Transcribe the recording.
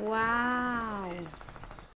Wow.